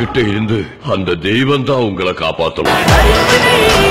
கிட்ட இருந்து அந்த தெய்வம் தான் உங்களை காப்பாத்தணும்.